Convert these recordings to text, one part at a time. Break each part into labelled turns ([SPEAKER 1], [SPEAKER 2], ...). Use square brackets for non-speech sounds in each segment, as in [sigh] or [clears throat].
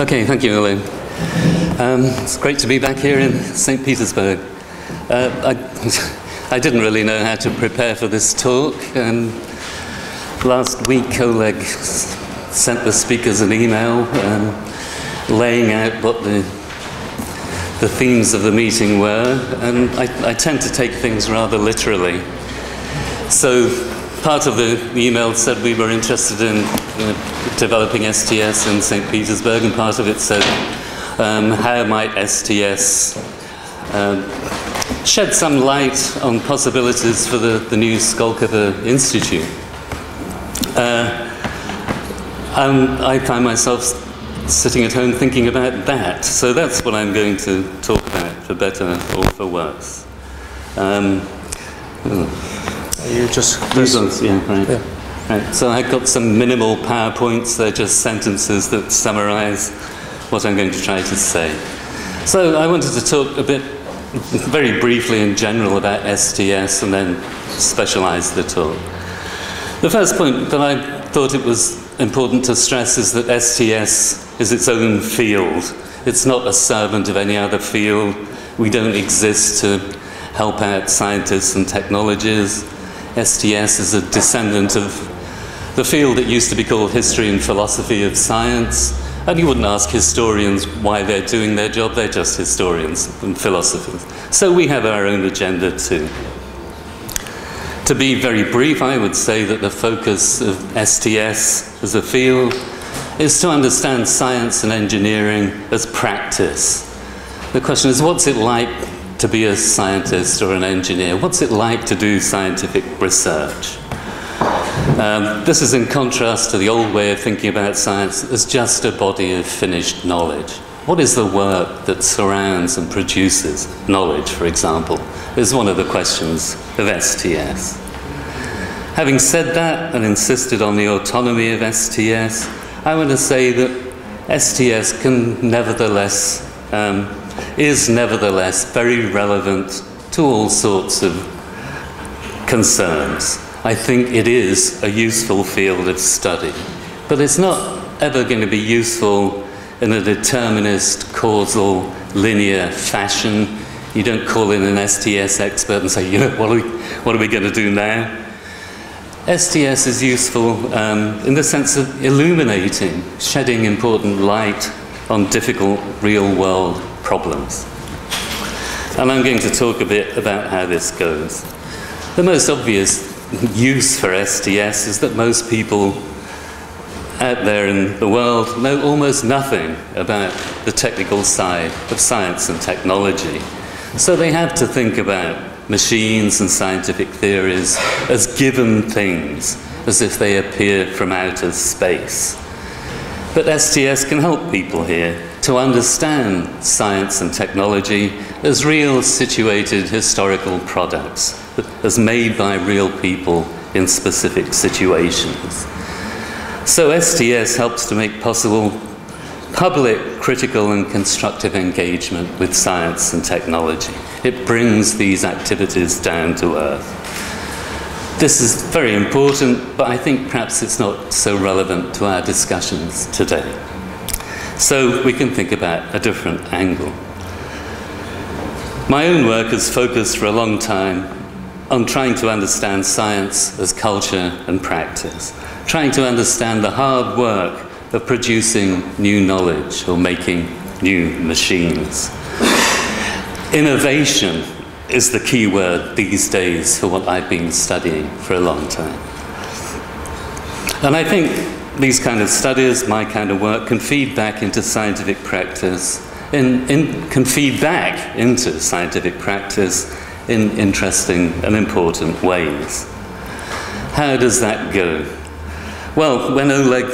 [SPEAKER 1] Okay, thank you, Elaine. Um, it's great to be back here in St. Petersburg. Uh, I, [laughs] I, didn't really know how to prepare for this talk, last week Oleg sent the speakers an email um, laying out what the, the themes of the meeting were, and I, I tend to take things rather literally. So part of the email said we were interested in uh, developing STS in St. Petersburg, and part of it said um, how might STS uh, shed some light on possibilities for the, the new Skolkovo Institute. Uh, and I find myself sitting at home thinking about that. So that's what I'm going to talk about, for better or for worse. Um.
[SPEAKER 2] You just
[SPEAKER 1] yeah, right. yeah. Right. So I've got some minimal PowerPoints. They're just sentences that summarize what I'm going to try to say. So I wanted to talk a bit, very briefly in general, about STS and then specialize the talk. The first point that I thought it was important to stress is that STS is its own field. It's not a servant of any other field. We don't exist to help out scientists and technologies. STS is a descendant of the field that used to be called history and philosophy of science. And you wouldn't ask historians why they're doing their job, they're just historians and philosophers. So we have our own agenda too. To be very brief, I would say that the focus of STS as a field is to understand science and engineering as practice. The question is, what's it like to be a scientist or an engineer? What's it like to do scientific research? Um, this is in contrast to the old way of thinking about science as just a body of finished knowledge. What is the work that surrounds and produces knowledge, for example, is one of the questions of STS. Having said that and insisted on the autonomy of STS, I want to say that STS can nevertheless um, is nevertheless very relevant to all sorts of concerns. I think it is a useful field of study, but it's not ever going to be useful in a determinist, causal, linear fashion. You don't call in an STS expert and say, you know, what are we, what are we going to do now? STS is useful um, in the sense of illuminating, shedding important light on difficult real world problems. And I'm going to talk a bit about how this goes. The most obvious use for STS is that most people out there in the world know almost nothing about the technical side of science and technology. So they have to think about machines and scientific theories as given things, as if they appear from outer space. But STS can help people here to understand science and technology as real situated historical products, as made by real people in specific situations. So STS helps to make possible public, critical, and constructive engagement with science and technology. It brings these activities down to earth. This is very important, but I think perhaps it's not so relevant to our discussions today. So we can think about a different angle. My own work has focused for a long time on trying to understand science as culture and practice, trying to understand the hard work of producing new knowledge or making new machines. Innovation is the key word these days for what I've been studying for a long time. And I think these kind of studies, my kind of work, can feed back into scientific practice, in, in, can feed back into scientific practice in interesting and important ways. How does that go? Well, when Oleg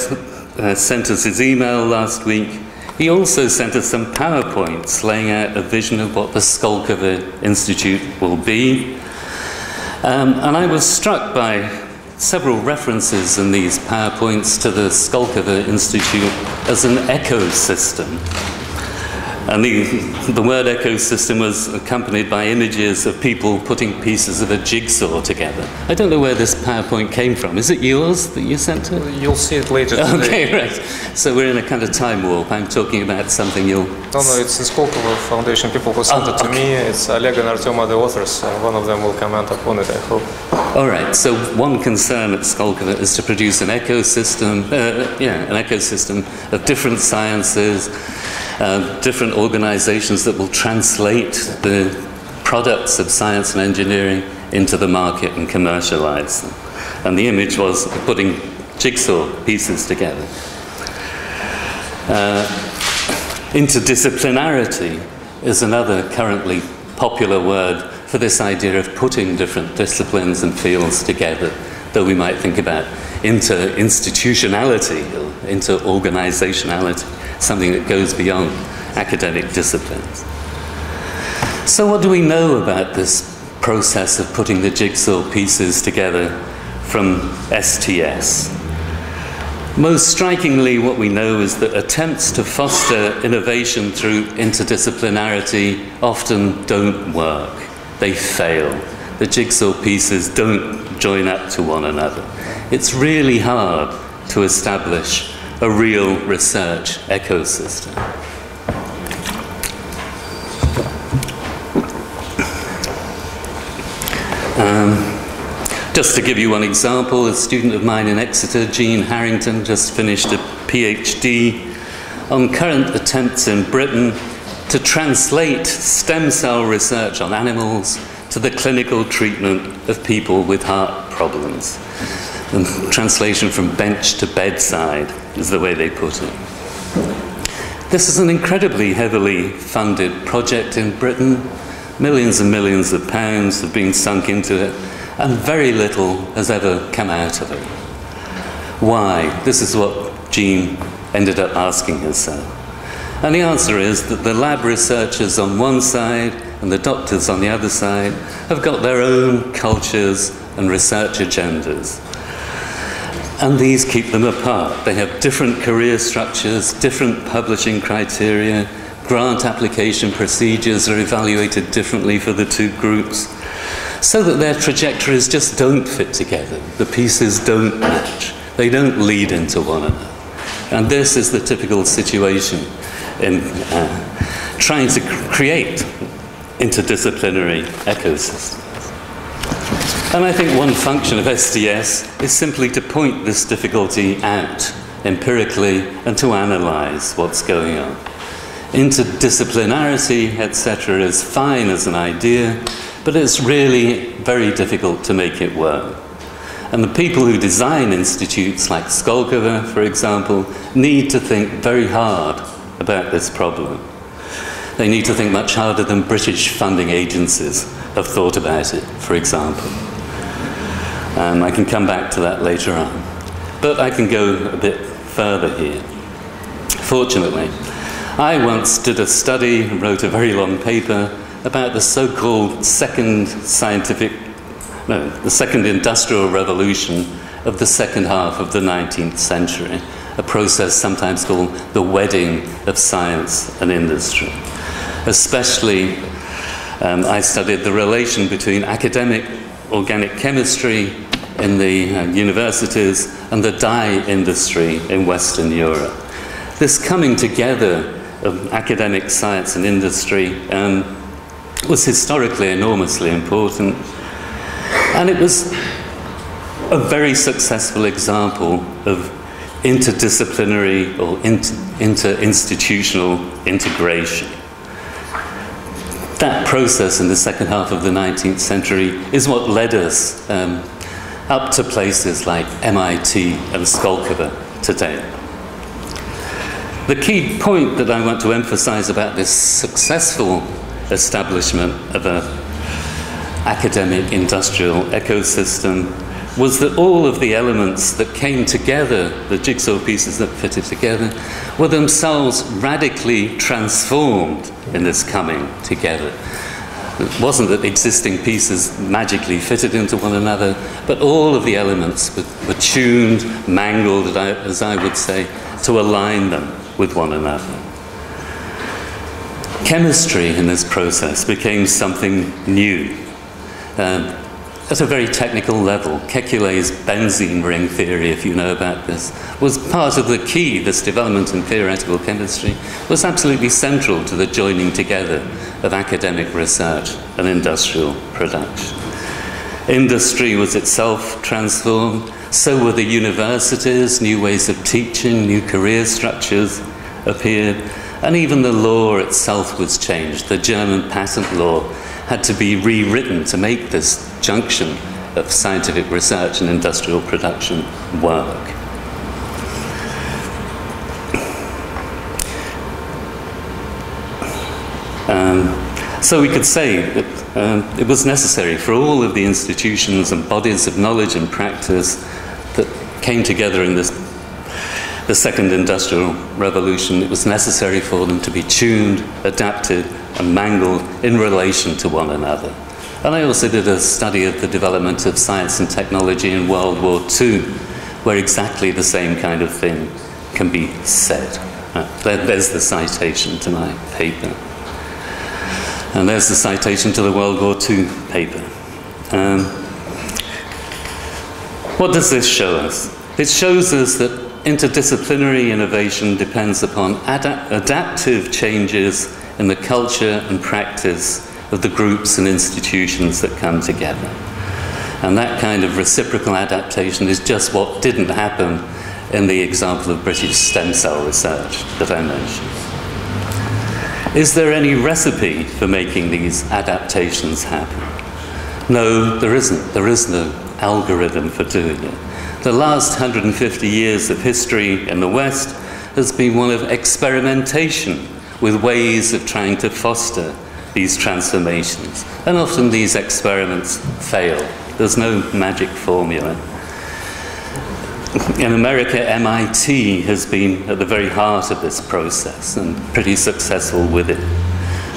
[SPEAKER 1] uh, sent us his email last week, he also sent us some PowerPoints laying out a vision of what the Skolkovo Institute will be. Um, and I was struck by several references in these PowerPoints to the Skolkovo Institute as an ecosystem. And the, the word ecosystem was accompanied by images of people putting pieces of a jigsaw together. I don't know where this PowerPoint came from. Is it yours that you sent to?
[SPEAKER 2] You'll see it later today.
[SPEAKER 1] Okay, right. So we're in a kind of time warp. I'm talking about something you'll.
[SPEAKER 2] No, no, it's the Skolkovo Foundation people who sent
[SPEAKER 1] Oh,
[SPEAKER 2] it to me. It's Oleg and Artem are the authors. and one of them will comment upon it, I hope.
[SPEAKER 1] All right. So one concern at Skolkovo is to produce an ecosystem, uh, yeah, an ecosystem of different sciences, uh, different organizations that will translate the products of science and engineering into the market and commercialize them. And the image was putting jigsaw pieces together. Uh, interdisciplinarity is another currently popular word for this idea of putting different disciplines and fields together, though we might think about inter-institutionality or inter-organizationality, something that goes beyond academic disciplines. So what do we know about this process of putting the jigsaw pieces together from STS? Most strikingly, what we know is that attempts to foster innovation through interdisciplinarity often don't work. They fail. The jigsaw pieces don't join up to one another. It's really hard to establish a real research ecosystem. Um, just to give you one example, a student of mine in Exeter, Jean Harrington, just finished a PhD on current attempts in Britain to translate stem cell research on animals to the clinical treatment of people with heart problems. The translation from bench to bedside is the way they put it. This is an incredibly heavily funded project in Britain. Millions and millions of pounds have been sunk into it and very little has ever come out of it. Why? This is what Jean ended up asking herself. And the answer is that the lab researchers on one side and the doctors on the other side have got their own cultures and research agendas. And these keep them apart. They have different career structures, different publishing criteria, grant application procedures are evaluated differently for the two groups so that their trajectories just don't fit together. The pieces don't match. They don't lead into one another. And this is the typical situation in uh, trying to create interdisciplinary ecosystems. And I think one function of STS is simply to point this difficulty out empirically and to analyze what's going on. Interdisciplinarity, etc., is fine as an idea, but it's really very difficult to make it work. And the people who design institutes like Skolkovo, for example, need to think very hard about this problem. They need to think much harder than British funding agencies have thought about it, for example. Um, I can come back to that later on. But I can go a bit further here. Fortunately, I once did a study, wrote a very long paper about the so-called second scientific, no, the second industrial revolution of the second half of the 19th century, a process sometimes called the wedding of science and industry. Especially, um, I studied the relation between academic organic chemistry in the uh, universities and the dye industry in Western Europe. This coming together of academic science and industry um, was historically enormously important. And it was a very successful example of interdisciplinary or inter, inter-institutional integration. That process in the second half of the 19th century is what led us um, up to places like MIT and Skolkovo today. The key point that I want to emphasize about this successful establishment of an academic industrial ecosystem was that all of the elements that came together, the jigsaw pieces that fitted together, were themselves radically transformed in this coming together. It wasn't that existing pieces magically fitted into one another, but all of the elements were, were tuned, mangled, as I would say, to align them with one another. chemistry in this process became something new. Um, at a very technical level, Kekulé's benzene ring theory, if you know about this, was part of the key. This development in theoretical chemistry was absolutely central to the joining together of academic research and industrial production. Industry was itself transformed, so were the universities, new ways of teaching, new career structures appeared, and even the law itself was changed. The German patent law had to be rewritten to make this junction of scientific research and industrial production work. Um, so we could say that uh, it was necessary for all of the institutions and bodies of knowledge and practice that came together in this the second industrial revolution, it was necessary for them to be tuned, adapted, and mangled in relation to one another. And I also did a study of the development of science and technology in World War II, where exactly the same kind of thing can be said. Uh, there's the citation to my paper. And there's the citation to the World War II paper. Um, what does this show us? It shows us that interdisciplinary innovation depends upon adaptive changes in the culture and practice of the groups and institutions that come together. And that kind of reciprocal adaptation is just what didn't happen in the example of British stem cell research that I mentioned. Is there any recipe for making these adaptations happen? No, there isn't. There is no algorithm for doing it. The last 150 years of history in the West has been one of experimentation with ways of trying to foster these transformations. And often these experiments fail. There's no magic formula. In America, MIT has been at the very heart of this process and pretty successful with it.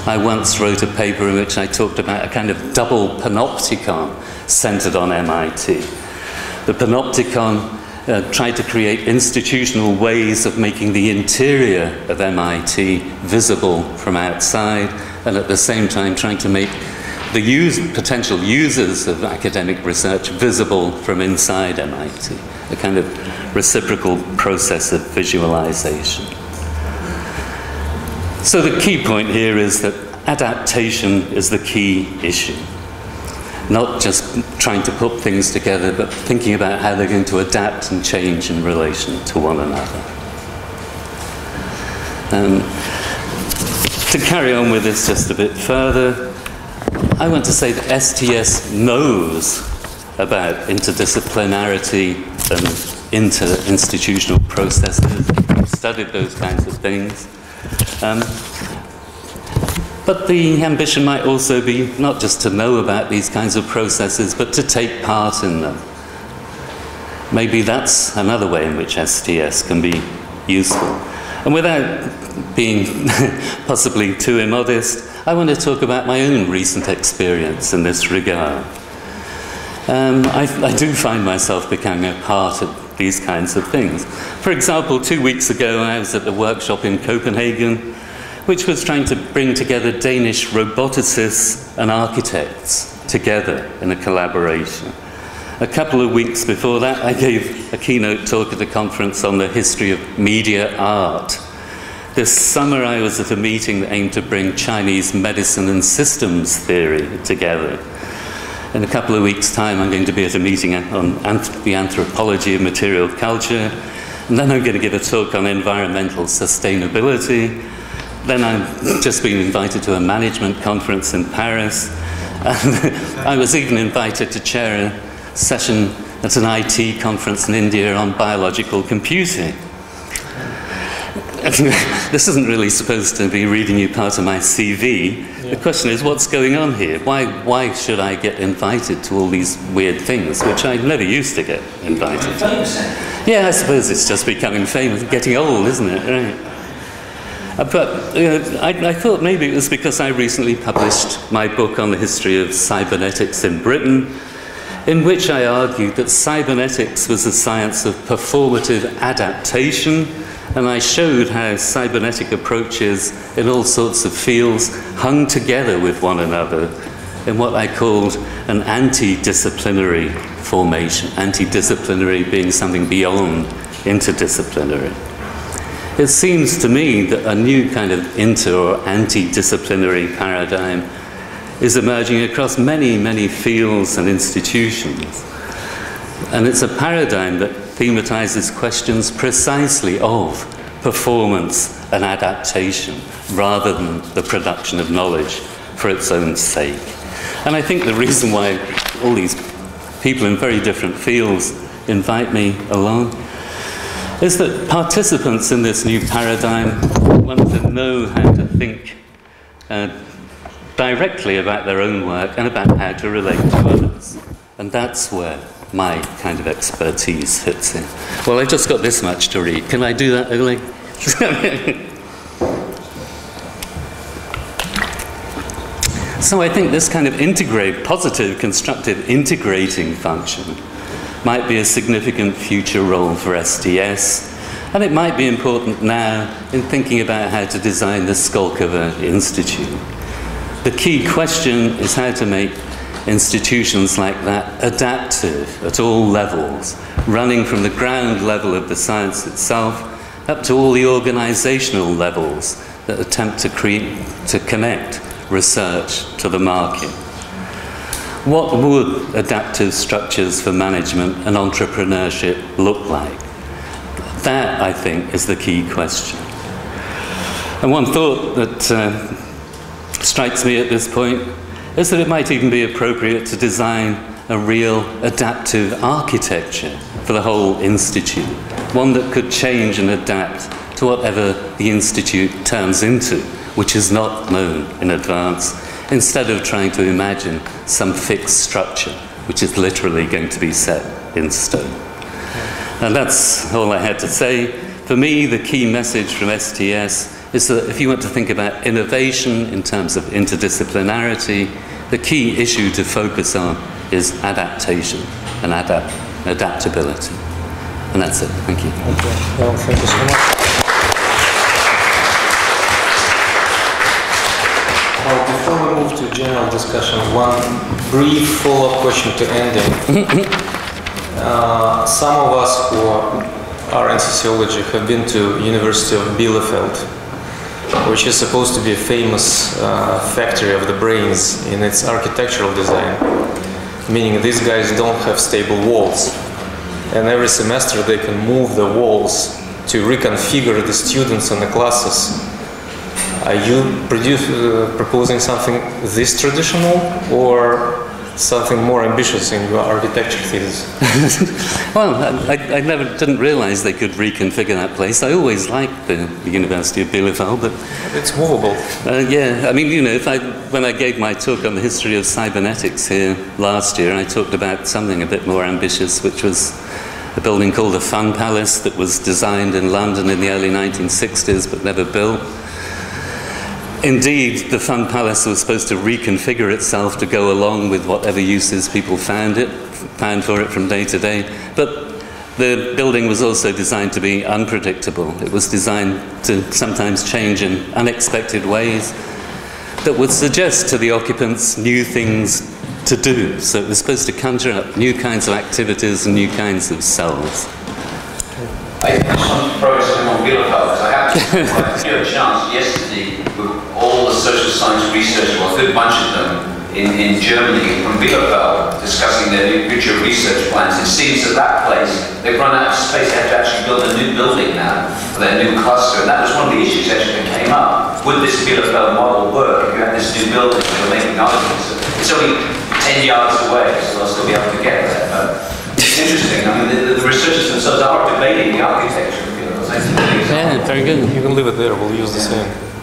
[SPEAKER 1] I once wrote a paper in which I talked about a kind of double panopticon centered on MIT the Panopticon uh, tried to create institutional ways of making the interior of MIT visible from outside, and at the same time trying to make the use, potential users of academic research visible from inside MIT, a kind of reciprocal process of visualization. So the key point here is that adaptation is the key issue not just trying to put things together, but thinking about how they're going to adapt and change in relation to one another. Um, to carry on with this just a bit further, I want to say that STS knows about interdisciplinarity and inter-institutional processes, studied those kinds of things. Um, but the ambition might also be not just to know about these kinds of processes, but to take part in them. Maybe that's another way in which STS can be useful. And without being [laughs] possibly too immodest, I want to talk about my own recent experience in this regard. Um, I, I do find myself becoming a part of these kinds of things. For example, two weeks ago, I was at a workshop in Copenhagen which was trying to bring together Danish roboticists and architects together in a collaboration. A couple of weeks before that, I gave a keynote talk at a conference on the history of media art. This summer, I was at a meeting that aimed to bring Chinese medicine and systems theory together. In a couple of weeks' time, I'm going to be at a meeting on the anthropology of material culture, and then I'm going to give a talk on environmental sustainability, then I've just been invited to a management conference in Paris. And [laughs] I was even invited to chair a session at an IT conference in India on biological computing. [laughs] this isn't really supposed to be reading you part of my CV. Yeah. The question is, what's going on here? Why, why should I get invited to all these weird things, which I never used to get invited to? Yeah, I suppose it's just becoming famous, getting old, isn't it? Right. Uh, but uh, I, I, thought maybe it was because I recently published my book on the history of cybernetics in Britain, in which I argued that cybernetics was a science of performative adaptation And I showed how cybernetic approaches in all sorts of fields hung together with one another in what I called an anti disciplinary formation, anti disciplinary being something beyond interdisciplinary. It seems to me that a new kind of inter or anti disciplinary paradigm is emerging across many, many fields and institutions. And it's a paradigm that thematizes questions precisely of performance and adaptation rather than the production of knowledge for its own sake. And I think the reason why all these people in very different fields invite me along is that participants in this new paradigm want to know how to think uh, directly about their own work and about how to relate to others. And that's where my kind of expertise fits in. Well, I've just got this much to read. Can I do that, Uli? [laughs] so I think this kind of integrate, positive, constructive, integrating function might be a significant future role for STS. And it might be important now in thinking about how to design the Skolkovo Institute. The key question is how to make institutions like that adaptive at all levels, running from the ground level of the science itself up to all the organizational levels that attempt to, create, to connect research to the market. What would adaptive structures for management and entrepreneurship look like? That, I think, is the key question. And one thought that uh, strikes me at this point is that it might even be appropriate to design a real adaptive architecture for the whole institute, one that could change and adapt to whatever the institute turns into, which is not known in advance, instead of trying to imagine some fixed structure which is literally going to be set in stone. And that's all I had to say. For me, the key message from STS is that if you want to think about innovation in terms of interdisciplinarity, the key issue to focus on is adaptation and adapt adaptability. And that's it. Thank you.
[SPEAKER 2] Okay. Well, thank you so much. Well, before we move to general discussion, one brief follow-up question to Andy. [laughs] uh, some of us who are in sociology have been to University of Bielefeld which is supposed to be a famous uh, factory of the brains in its architectural design, meaning these guys don't have stable walls. And every semester they can move the walls to reconfigure the students and the classes. Are you produce, uh, proposing something this traditional or something more ambitious in your architecture thesis? [laughs]
[SPEAKER 1] well, I, I, never didn't realize they could reconfigure that place. I always liked the, the University of Bielefeld, but
[SPEAKER 2] it's movable.
[SPEAKER 1] Uh, yeah, I mean, you know, if I when I gave my talk on the history of cybernetics here last year, I talked about something a bit more ambitious, which was a building called the Fun Palace that was designed in London in the early 1960s but never built. Indeed, the Fun Palace was supposed to reconfigure itself to go along with whatever uses people found it, found for it from day to day. But the building was also designed to be unpredictable. It was designed to sometimes change in unexpected ways that would suggest to the occupants new things to do. So it was supposed to conjure up new kinds of activities and new kinds of cells.
[SPEAKER 3] I just want to throw something on Bielefeld I to a chance yesterday social science researchers, well, a good bunch of them in, in Germany from Bielefeld discussing their new future research plans. It seems that that place, they've run out of space. They have to actually build a new building now for their new cluster. And that was one of the issues actually that came up. Would this Bielefeld model work if you had this new building they were making arguments? It's only 10 yards away, so they'll still be able to get there. But it's interesting. I mean, the, the, researchers themselves are debating the architecture. You know,
[SPEAKER 1] yeah, very good.
[SPEAKER 2] You can leave it there. We'll use the same.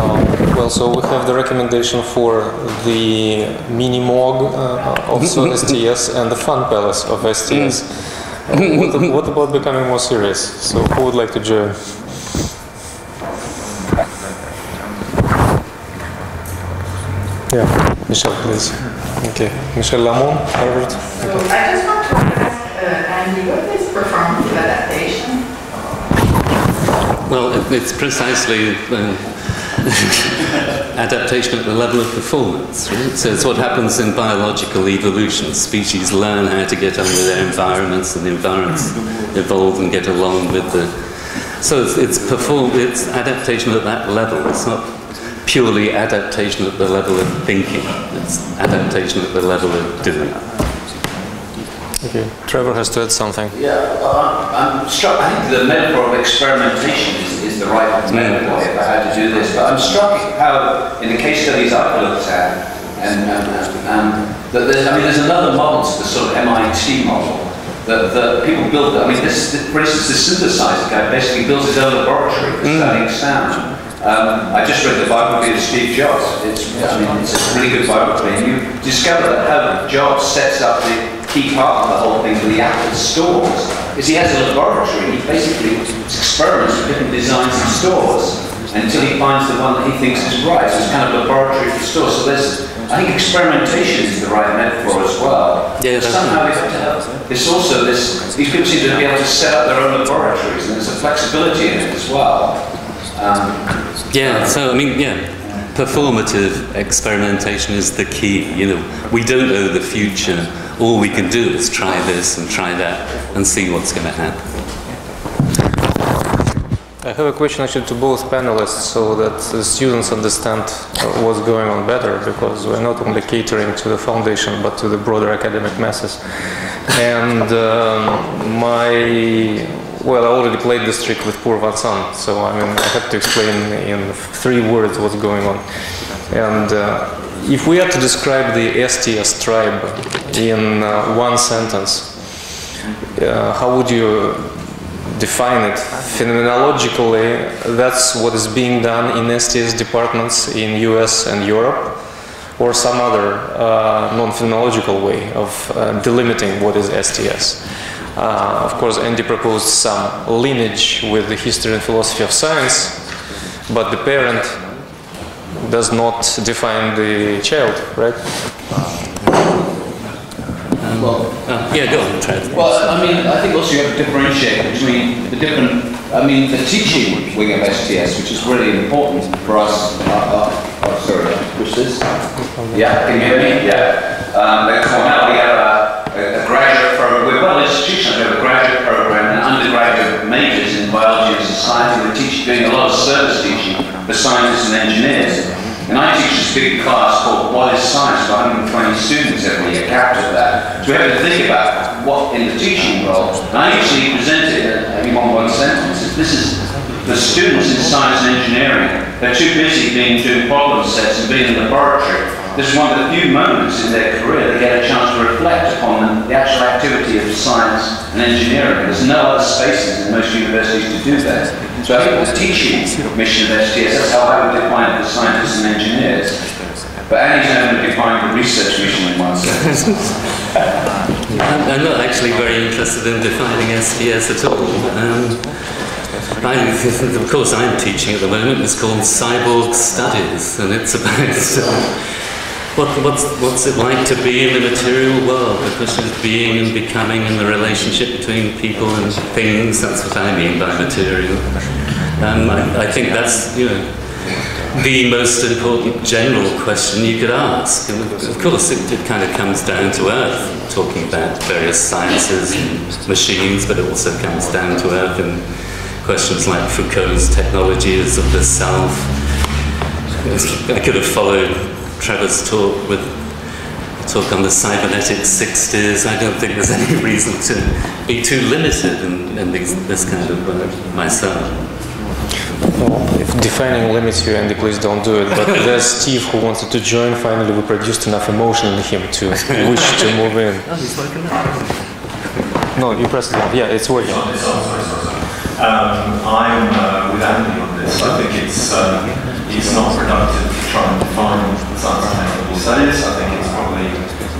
[SPEAKER 2] Um, well, so we have the recommendation for the mini mog uh, of [laughs] STS and the fun palace of STS. what, what about becoming more serious? So, who would like to join? Yeah, Michelle, please. Okay, Michelle Lamont, Harvard.
[SPEAKER 4] So I just want to ask uh, Andy, what is performative adaptation?
[SPEAKER 1] Well, it's precisely [laughs] adaptation at the level of performance. Right? So it's what happens in biological evolution. Species learn how to get on with their environments, and the environments evolve and get along with the. So it's, it's perform. It's adaptation at that level. It's not purely adaptation at the level of thinking. It's adaptation at the level of doing.
[SPEAKER 2] Okay, Trevor has to add something.
[SPEAKER 3] Yeah, well, I'm, I'm struck. I think the metaphor of experimentation is, is the right metaphor if I had to do this. But I'm struck how, in the case studies I've looked at, and, and, and that there's, I mean, there's another model to the sort of MIT model that, that people build. I mean, this, for instance, this synthesizer guy basically builds his own laboratory for studying sound. Um, I just read the biography of Steve Jobs. It's, I mean, it's a really good biography, and you discover that how Jobs sets up the key part of the whole thing with the Apple stores is he has a laboratory. He basically experiments with different designs of stores until he finds the one that he thinks is right. So it's kind of a laboratory for stores. So there's, I think experimentation is the right metaphor as well.
[SPEAKER 1] Yeah,
[SPEAKER 3] Somehow to it's also this, these people seem to be able to set up their own laboratories and there's a flexibility in it as well. Um,
[SPEAKER 1] Yeah, so I mean, yeah, performative experimentation is the key. You know, we don't know the future. All we can do is try this and try that and see what's going to happen.
[SPEAKER 2] I have a question actually to both panelists so that the students understand what's going on better because we're not only catering to the foundation but to the broader academic masses. And um, my, well, I already played this trick with poor Vincent, so I mean, I have to explain in three words what's going on. And uh, if we had to describe the STS tribe in uh, one sentence, uh, how would you define it phenomenologically that's what is being done in STS departments in US and Europe or some other uh, non-phenomenological way of uh, delimiting what is STS. Uh, of course, Andy proposed some lineage with the history and philosophy of science, but the parent does not define the child, right?
[SPEAKER 3] well,
[SPEAKER 1] Uh, yeah, go on, Trev.
[SPEAKER 3] Well, I mean, I think also you have to differentiate between the different, I mean, the teaching wing of STS, which is really important for us. Uh, uh, oh, sorry, push this. Yeah, can you hear me? Yeah. Um, well, now we have a, a, a graduate program, we're well institutional, we have a graduate program and undergraduate majors in biology and society. We're teaching, doing a lot of service teaching for scientists and engineers. And I teach this big class called What is Science for 120 students every year, capped at that. So we have to think about what in the teaching role. And I usually present it in one one sentence. This is the students in science and engineering. They're too busy being doing problem sets and being in the laboratory. This is one of the few moments in their career they get a chance to reflect upon the actual activity of science and engineering. There's no other spaces in most universities to do that. So I think the teaching mission of STS, that's how I would define it for scientists and engineers. But Andy's only defined the research mission in one sentence. [laughs]
[SPEAKER 1] I'm, not actually very interested in defining STS at all. Um, I, [laughs] of course, I'm teaching at the moment. It's called Cyborg Studies, and it's about uh, [laughs] what, what's, what's it like to be in the material world. The question of being and becoming, and the relationship between people and things. That's what I mean by material. Um, I, I think that's you know the most important general question you could ask. And of course, it, it, kind of comes down to earth, talking about various sciences and machines, but it also comes down to earth in questions like Foucault's technologies of the self. I could have followed Trevor's talk with a talk on the cybernetic 60s. I don't think there's [laughs] any reason to be too limited in, in these, this kind of work myself.
[SPEAKER 2] Well, if defining limits you, Andy, please don't do it. But [laughs] there's Steve who wanted to join. Finally, we produced enough emotion in him to wish to move in. [laughs]
[SPEAKER 1] Oh, he's working out.
[SPEAKER 2] No, you press it. Yeah, it's working.
[SPEAKER 4] Um, I'm uh, with Andy on this. I think it's um, it's not productive to try and define science and technical studies. I think it's probably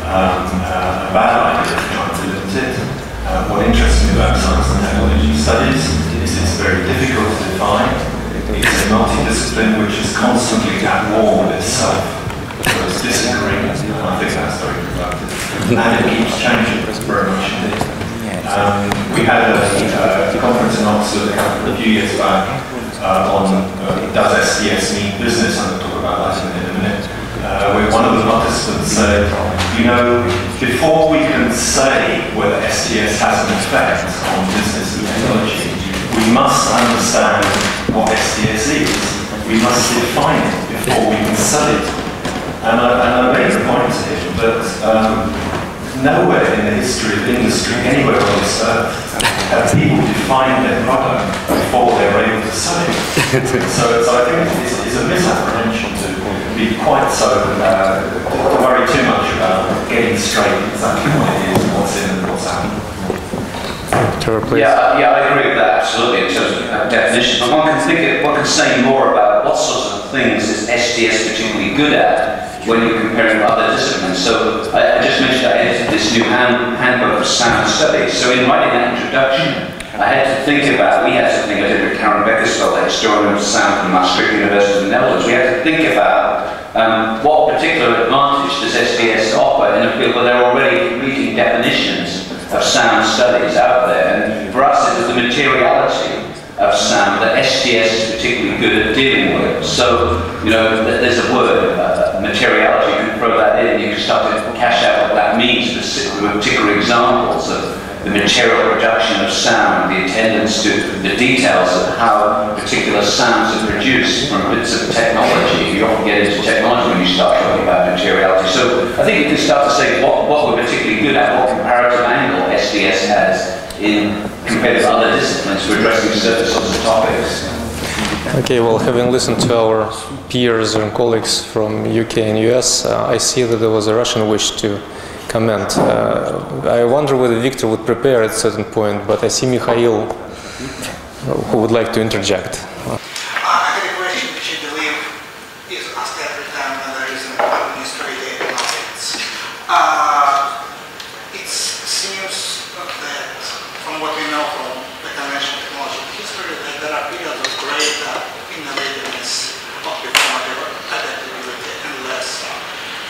[SPEAKER 4] um, uh, a bad idea to try and limit it. Uh, what interests me about science and technology studies is it's very difficult to define. It's a multidiscipline which is constantly at war with itself. So it's disagreeing, and I think that's very productive. And it keeps changing very much indeed. Um, we had a, conference in Oxford a, few years back uh, on uh, does STS mean business, going to talk about that in, in a minute, uh, where one of the participants said, you know, before we can say whether STS has an effect on business and technology, we must understand what STS is. We must define it before we can sell it. And I, and I made the point to him that um, nowhere in the history of industry, anywhere on this earth, have people defined their product before they're able to sell it. [laughs] so, so I think it's, it's a misapprehension be quite so, uh, worry too much about getting straight exactly what it is, what's in and what's out.
[SPEAKER 2] Trevor, please.
[SPEAKER 3] Yeah, yeah, I agree with that absolutely in terms of uh, definition. But one can think, of, one can say more about what sorts of things is STS particularly good at when you're comparing with other disciplines. So I, I just mentioned I edited this new hand, handbook of sound studies. So in writing that introduction, I had to think about, we had something I did with Karin Bijsterveld, the historian of sound from Maastricht University in the Netherlands. We had to think about um, what particular advantage does STS offer in a field where there are already competing definitions of sound studies out there. And for us, it was the materiality of sound that STS is particularly good at dealing with. So, you know, there's a word, uh, materiality, you can throw that in, you can start to cash out what that means with particular examples of the material production of sound, the attendance to the details of how particular sounds are produced from bits of technology. You often get into technology when you start talking about materiality. So I think you can start to say what, what we're particularly good at, what comparative angle STS has in compared to other disciplines for addressing certain sorts of topics.
[SPEAKER 2] Okay, well, having listened to our peers and colleagues from UK and US, uh, I see that there was a Russian wish to comment. Uh, I wonder whether Victor would prepare at a certain point, but I see Mikhail who would like to interject.
[SPEAKER 5] Uh, I had a question which I believe is asked every time when there is an administrative announcement. Uh, it seems that from what we know from the conventional technology history that there are periods of great uh, innovativeness of performative adaptability and less.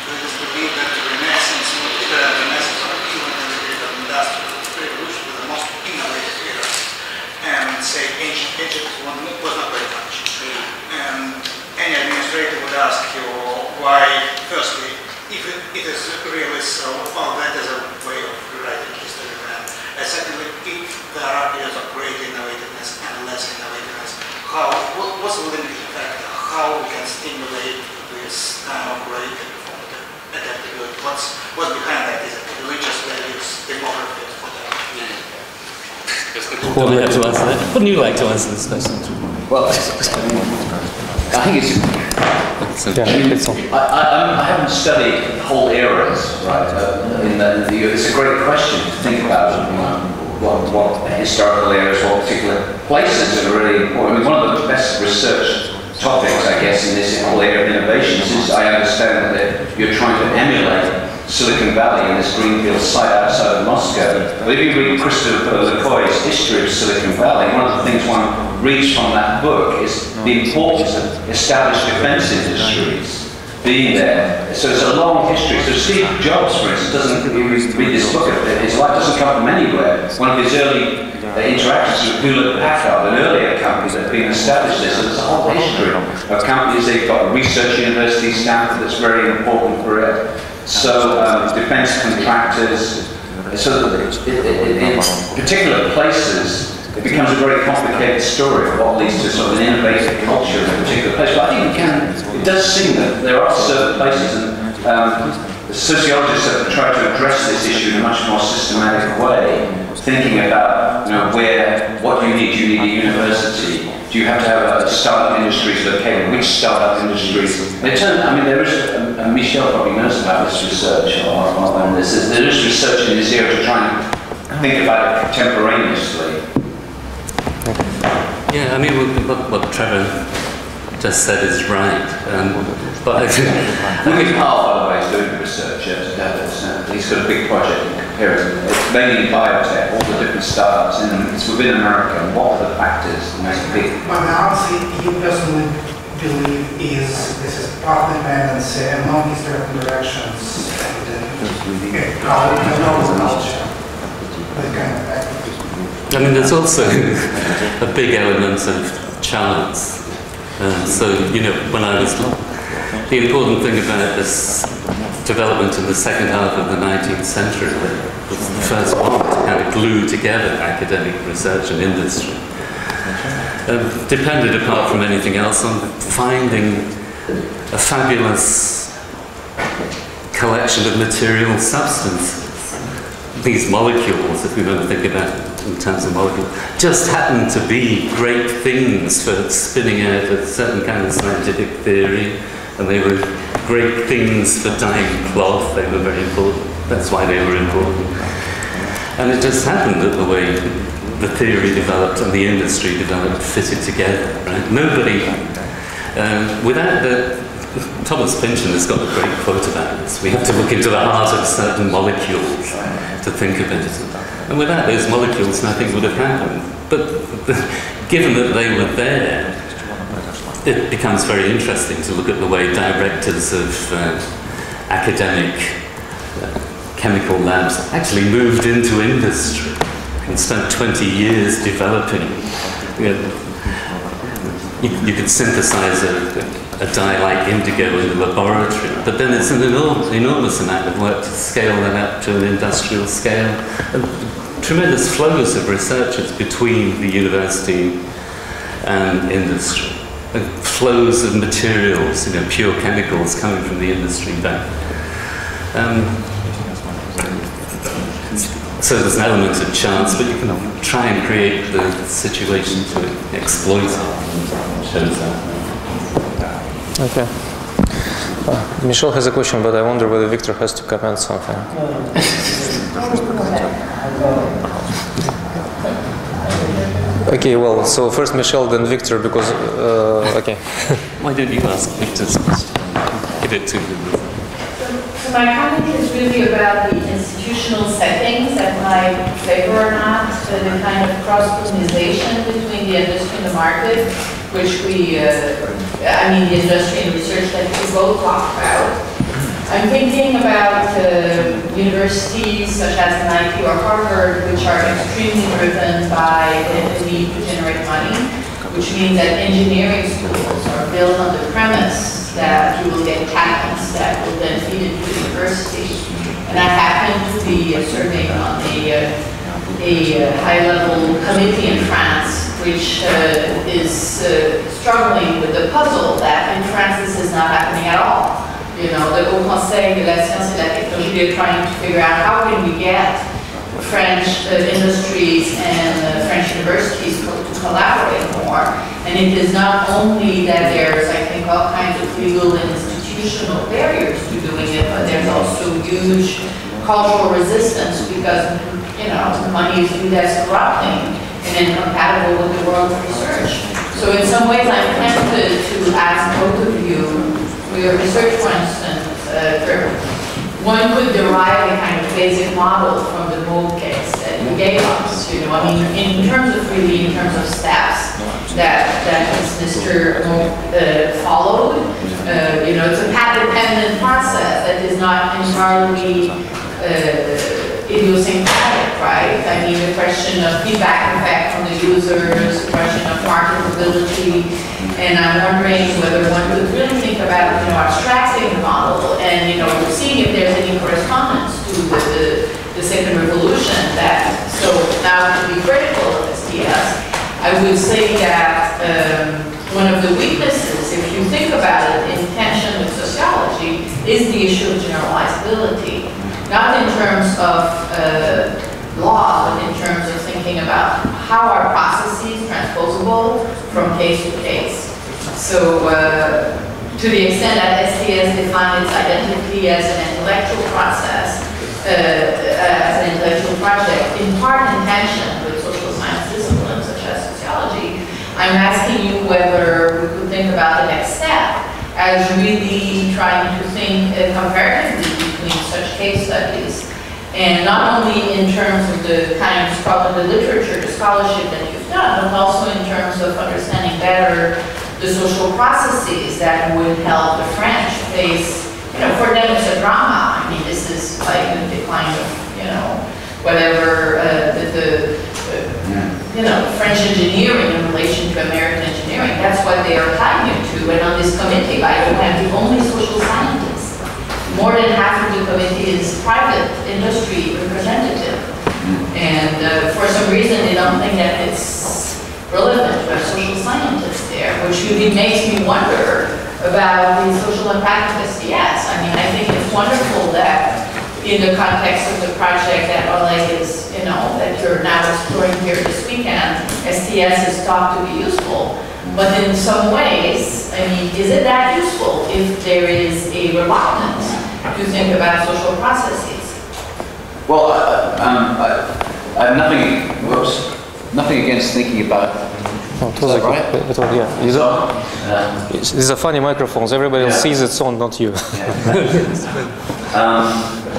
[SPEAKER 5] There is believed that the Renaissance, either the Renaissance or even in the period of industrial revolution, were the most innovative periods and say ancient Egypt was not was not very much. And any administrator would ask you why, firstly, if it, it is really so, well, that is a way of rewriting history. And secondly, if there are periods of great innovativeness and less innovativeness, how, what, what's the limiting factor? How we can stimulate this kind of great performative adaptability? What's, what's behind that? Is it religious values, demography, whatever?
[SPEAKER 1] Would you like to answer that? Wouldn't you like to answer this question?
[SPEAKER 3] Well, I think it's
[SPEAKER 1] So-
[SPEAKER 2] Yeah, it's all.
[SPEAKER 3] I, I, I'm- haven't studied whole eras, right? Uh, in the, the, it's a great question to think about. What, what historical eras, what particular places are really important. I mean, one of the best research topics, I guess, in this whole area of innovations is I understand that you're trying to emulate Silicon Valley in this greenfield site outside of Moscow. But if you read Christopher Lécuyer's history of Silicon Valley, one of the things one reads from that book is the importance of established defense industries being there. So it's a long history. So Steve Jobs, for instance, doesn't, read this book, his life doesn't come from anywhere. One of his early uh, interactions with Hewlett Packard, an earlier company that had been established there. So there's a whole history of companies. They've got a research university, Stanford, that's very important for it. So um, defense contractors. So in particular places, it becomes a very complicated story of what leads to sort of an innovative culture in a particular place. But I think it can, it does seem that there are certain places, and um, sociologists have tried to address this issue in a much more systematic way, thinking about you know where, what you need? You need a university? Do you have to have a startup industry industries located? Which startup industries? It turns, I mean, there is, and Michelle probably knows about this research or, or on this. There is research in this area to try and think about it contemporaneously.
[SPEAKER 1] Yeah, I mean, what, what, Trevor just said is right. Um, but [laughs] I,
[SPEAKER 3] Louis Powell, by the way, is doing the research at Davos. He's got a big project in comparing, it's mainly in biotech, all the different startups, and it's within America, and what are the factors that make a big
[SPEAKER 5] But the answer you personally believe is this is path dependency and non-history of interactions and then how we can know the culture. That kind of activity.
[SPEAKER 1] I mean, there's also [laughs] a big element of chance. Uh, so, you know, when I was. The important thing about this development in the second half of the 19th century was the first one to kind of glue together academic research and industry. Uh, depended, apart from anything else, on finding a fabulous collection of material substances. These molecules, if we want to think about it in terms of molecules, just happen to be great things for spinning out a certain kind of scientific theory, and they were great things for dyeing cloth. They were very important. That's why they were important. And it just happened that the way the theory developed and the industry developed fitted together. Right? Nobody, um, without the Thomas Pynchon has got a great quote about this. We have to look into the heart of certain molecules to think of it. And without those molecules, nothing would have happened. But [laughs] given that they were there, it becomes very interesting to look at the way directors of uh, academic uh, chemical labs actually moved into industry and spent 20 years developing. You, know, you, you could synthesize a, a dye like indigo in the laboratory, but then it's an enormous, enormous amount of work to scale that up to an industrial scale. And tremendous flows of researchers between the university and industry flows of materials, you know, pure chemicals coming from the industry back. Um, so there's an element of chance, but you can try and create the situation to exploit it. Shows that.
[SPEAKER 2] Okay. Uh, Michelle has a question, but I wonder whether Victor has to comment something. [laughs] Okay, well, so first Michelle, then Victor, because, uh, okay. [laughs]
[SPEAKER 1] Why don't you ask Victor's question? Give it to him.
[SPEAKER 6] So my comment is really about the institutional settings that might favor or not uh, the kind of cross-pollination between the industry and the market, which we, uh, I mean, the industry and research that we both talked about. I'm thinking about uh, universities such as MIT or Harvard, which are extremely driven by the need to generate money, which means that engineering schools are built on the premise that you will get patents that will then feed into the university. And I happen to be serving on a, uh, a high-level committee in France which uh, is uh, struggling with the puzzle that in France this is not happening at all. You know, the Haut Conseil de la Science et la Technologie are trying to figure out how can we get French uh, industries and uh, French universities co to collaborate more. And it is not only that there's, I think, all kinds of legal and institutional barriers to doing it, but there's also huge cultural resistance because, you know, money is viewed as corrupting and incompatible with the world of research. So in some ways, I'm tempted to ask both of you for your research, for instance, uh, one could derive a kind of basic model from the Moog case that you gave us, you know, I mean, in terms of really, in terms of steps that, that Mr. Moog uh, followed, uh, you know, it's a path-dependent process that is not entirely uh, idiosyncratic, right? I mean, the question of feedback effect from the users, the question of marketability, and I'm wondering whether one could really think about, you know, abstracting the model and, you know, seeing if there's any correspondence to the, the, the second revolution that, so now to be critical of STS, I would say that um, one of the weaknesses, if you think about it in tension with sociology, is the issue of generalizability. Not in terms of uh, law, but in terms of thinking about how are processes transposable from case to case. So uh, to the extent that STS defined its identity as an intellectual process, uh, as an intellectual project, in part in tension with social science disciplines such as sociology, I'm asking you whether we could think about the next step as really trying to think uh, comparatively case studies and not only in terms of the kind of scholarly literature, the scholarship that you've done, but also in terms of understanding better the social processes that would help the French face, you know, for them it's a drama. I mean, this is like the decline of, you know, whatever uh, the, the uh, you know, French engineering in relation to American engineering. That's what they are tying you to. And on this committee, I don't have the only social scientist. More than half of the committee is private industry representative. And uh, for some reason, they don't think that it's relevant to have social scientists there, which really makes me wonder about the social impact of STS. I mean, I think it's wonderful that in the context of the project that Oleg is, you know, that you're now exploring here this weekend, STS is thought to be useful. But in some ways, I mean, is it that useful if there is a reluctance to think about social processes?
[SPEAKER 3] Well, I, um, I, I have nothing, whoops, nothing against thinking about.
[SPEAKER 2] Oh, it was
[SPEAKER 3] that
[SPEAKER 2] a-
[SPEAKER 3] right?
[SPEAKER 2] it was- yeah. These are,
[SPEAKER 3] Uh,
[SPEAKER 2] these are funny microphones. Everybody
[SPEAKER 3] Yeah.
[SPEAKER 2] sees it's on, not you. [laughs]
[SPEAKER 3] Um,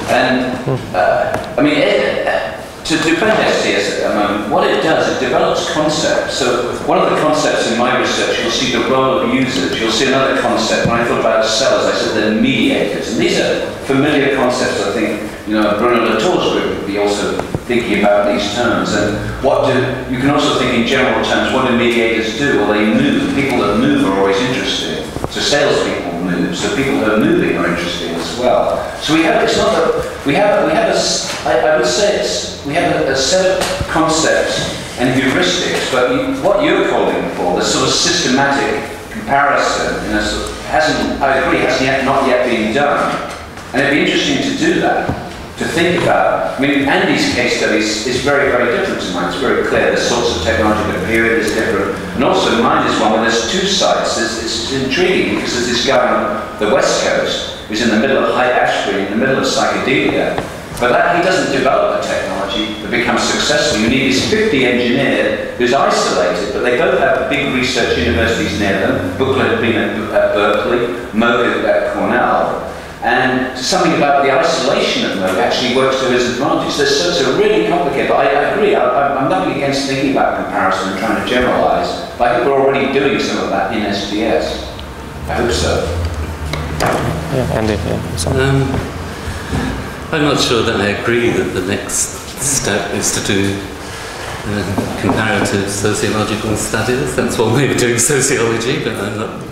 [SPEAKER 3] and, uh, I mean, it, uh, to defend STS at the moment, what it does, it develops concepts. So one of the concepts in my research, you'll see the role of users. You'll see another concept. When I thought about sellers, I said they're mediators. And these are familiar concepts, I think, you know, Bruno Latour's group would be also thinking about these terms. And what do, you can also think in general terms, what do mediators do? Well, they move. People that move are always interesting. So salespeople move. So people that are moving are interesting as well. So we have, it's not that, we have, we have a, I, I would say it's, we have a, a set of concepts and heuristics, but you, what you're calling for, the sort of systematic comparison, you know, sort of hasn't, I agree, hasn't yet, not yet been done. And it'd be interesting to do that, to think about. I mean, Andy's case study is, is very, very different to mine. It's very clear. The sorts of technology that appear is different. And also mine is one where there's two sites. It's, it's intriguing because there's this guy on the west coast who's in the middle of Haight-Ashbury, in the middle of psychedelia. But that, he doesn't develop the technology that becomes successful. You need this 50 engineer who's isolated, but they both have big research universities near them. Buchla had been at, at Berkeley, Moog at Cornell. And something about the isolation of Moog actually works to his advantage. So, so it's a really complicated, but I, I agree, I, I'm- I'm nothing against thinking about comparison and trying to generalize. But I think we're already doing some of that in STS. I hope so.
[SPEAKER 2] Yeah, Andy. Yeah. So-
[SPEAKER 1] Um, I'm not sure that I agree that the next step is to do uh, comparative sociological studies. That's one way of doing [laughs] sociology, but I'm not.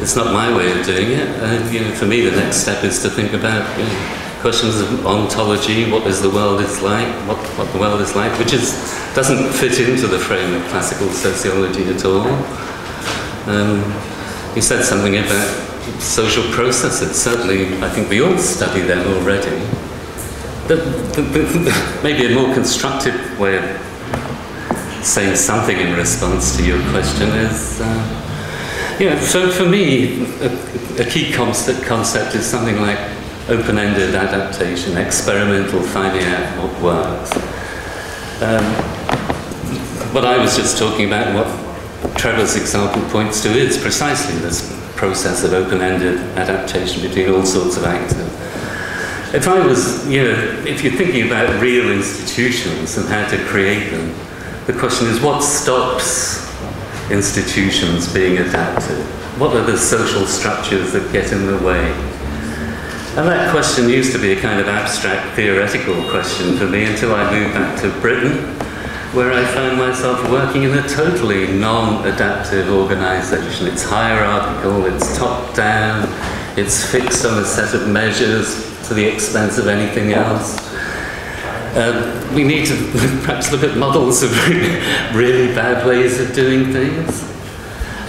[SPEAKER 1] It's not my way of doing it. Uh, you know, for me, the next step is to think about you know, questions of ontology. What is the world is like? What, what the world is like, which is doesn't fit into the frame of classical sociology at all. Um, you said something about social processes. Certainly, I think we all study them already. The, the, the, maybe a more constructive way of saying something in response to your question is, uh, [laughs] know, for, for me, a, a key concept, concept is something like open-ended adaptation, experimental finding out what works. Um, what I was just talking about, what Trevor's example points to, is precisely this process of open-ended adaptation between all sorts of actors. If I was, you know, if you're thinking about real institutions and how to create them, the question is what stops institutions being adapted? What are the social structures that get in the way? And that question used to be a kind of abstract theoretical question for me until I moved back to Britain, where I found myself working in a totally non adaptive organisation. It's hierarchical, it's top down, it's fixed on a set of measures to the expense of anything else. Um, we need to [laughs] perhaps look at models of [laughs] really bad ways of doing things.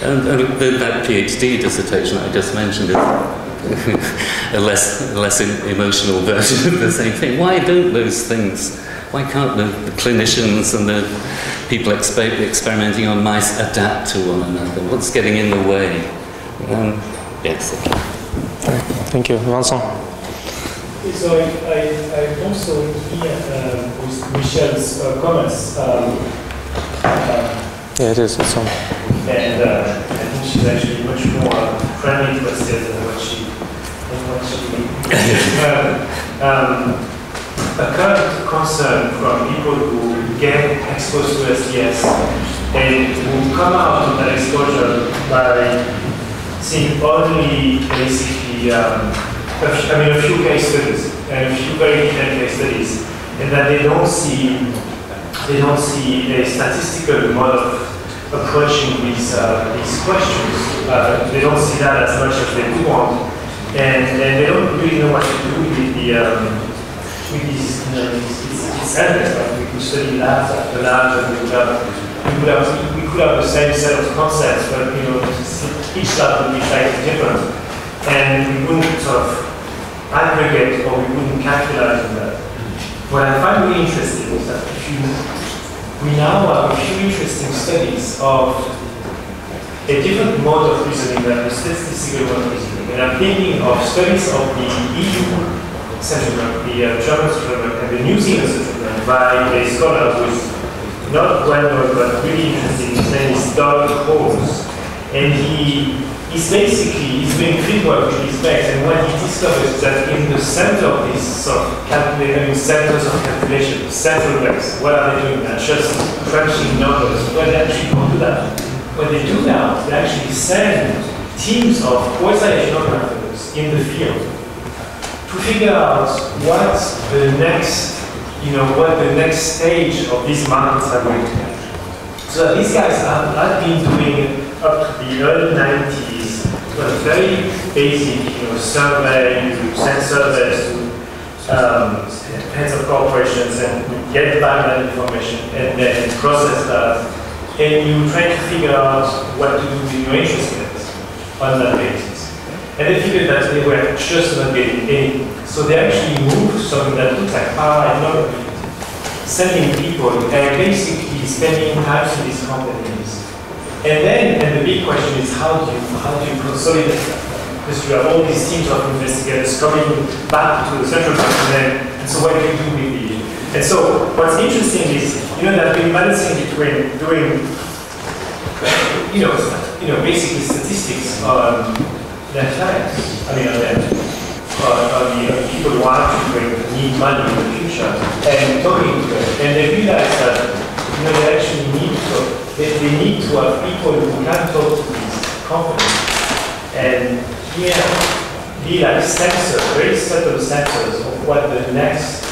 [SPEAKER 1] And, and that PhD dissertation I just mentioned is [laughs] a less, less emotional version of the same thing. Why don't those things, why can't the, the clinicians and the people exper- experimenting on mice adapt to one another? What's getting in the way? Um, yes.
[SPEAKER 2] Thank you. Vincent.
[SPEAKER 7] So I, I, I also hear uh, with Michelle's uh, comments, um, uh,
[SPEAKER 2] Yeah, it is. It's on.
[SPEAKER 7] and uh, I think she's actually much more friendly to us than what she, than what she uh, [laughs] um, a current concern from people who get exposed to STS and who come out of that exposure by seeing only basically, um, I mean, a few case studies and a few very detailed case studies, and that they don't see they don't see a statistical mode of approaching these, uh, these questions. Uh, they don't see that as much as they do want. And, and they don't really know what to do with the, um, with these, you know, these, centers. Like we could study labs after labs and we could have, we could have, we could have the same set of concepts, but you know, each lab would be slightly different. And we wouldn't sort of aggregate or we wouldn't capitalize on that. What I find really interesting is that if you, we now have a few interesting studies of a different mode of reasoning than the statistical mode of reasoning. And I'm thinking of studies of the EU central bank, the uh, German central bank, and the New Zealand central bank by a scholar who is not well known but really interesting. His name is Doug Holmes. And he is basically, he's doing fieldwork with these bags, and what he discovers is that in the center of this sort of calculating centers of calculation, central banks, what are they doing now? Just crunching numbers. Well, they actually do that. What they do now, they actually send teams of quasi oceanographers in the field to figure out what the next, you know, what the next stage of these markets are going to be. So these guys have, have been doing up to the early 90s a very basic, you know, survey, you send surveys to um, heads of corporations and get back that information and then process that. And you try to figure out what to do with your interest rates on that basis. And they figured that they were just not getting any. So they actually moved something that looks like para-ethnography, sending people and basically spending time in these companies. And then, and the big question is how do you, how do you consolidate that? Because you have all these teams of investigators coming back to the central bank and then, and so what do you do with the, and so what's interesting is, you know, that we're balancing between doing, you know, you know, basically statistics on their clients, I mean, on their, on, on the uh, people who are actually going need money in the future, and talking to them, and they realize that, they actually need to, they need to have people who can talk to these companies, and here, be like sensors, very subtle sensors of what the next,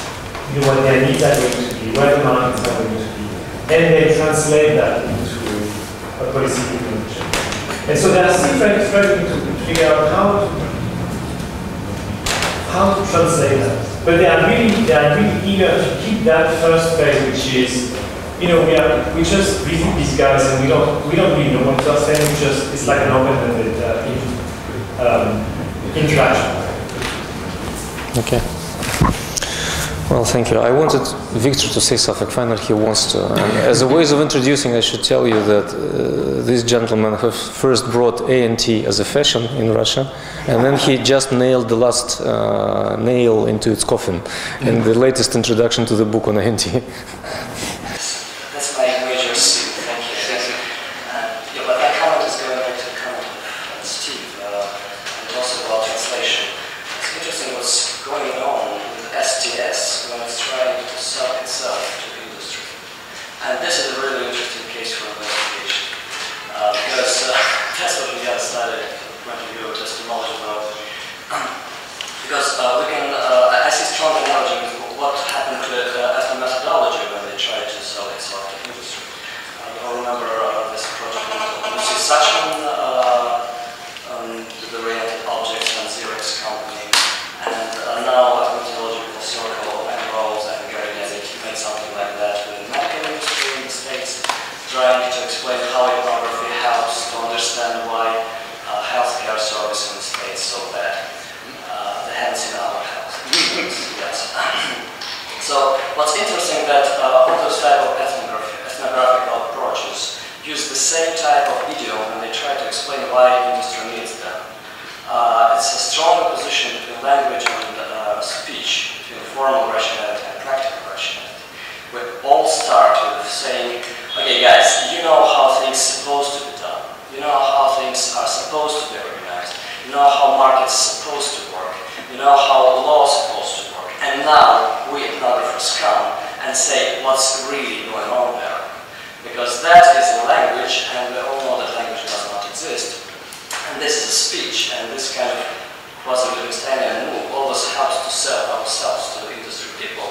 [SPEAKER 7] you know, what their needs are going to be, where the markets are going to be, and they translate that into a policy implementation. And so they are trying, trying to figure out how to, how to translate that. But they are really, they are really eager to keep that first phase, which is, you know, we are, we just visit these guys and we don't, we don't really know what they're saying. We just, it's like an open-ended uh, um, interaction.
[SPEAKER 2] Okay. Well, thank you. I wanted Victor to say something. Finally, he wants to. And as a ways of introducing, I should tell you that uh, this gentleman have first brought ANT as a fashion in Russia, and then he just nailed the last uh, nail into its coffin in the latest introduction to the book on ANT.
[SPEAKER 8] That's [laughs] my major suit, thank you. Uh, yeah, but that comment is going back to the comment of Steve, uh, and also about translation. It's interesting what's going on with STS when it's trying to sell itself to the industry. And this is a really interesting case for investigation. Uh, because uh, that's what we got started point of view of just knowledge about. because uh, we can, uh, I see strong analogy with what happened to uh, as a methodology when they tried to sell itself to industry. Uh, you all remember uh, this project with Lucy Suchman, uh, um, with the oriented objects and Xerox company, and uh, ethnomethodological circle and Rose and Gary Dennett made something like that with the medical industry in the States, trying to explain how ethnography helps to understand why uh, healthcare service in the so bad. Uh, the hands in our health. yes. [laughs] so what's interesting that uh, all those type of ethnography, ethnographical approaches use the same type of idiom when they try to explain why industry needs them. Uh, it's a strong opposition between language and uh, speech, between formal rationality and practical rationality. We all start with saying, okay guys, you know how things supposed to be done. You know how things are supposed to be organized. You know how markets supposed to work. You know how law supposed to work. And now we ethnographers come and say what's really going on there. Because that is a language, and we all know that language does not exist. And this is a speech, and this kind of quasi-Wittgensteinian move always helps to sell ourselves to the industry people.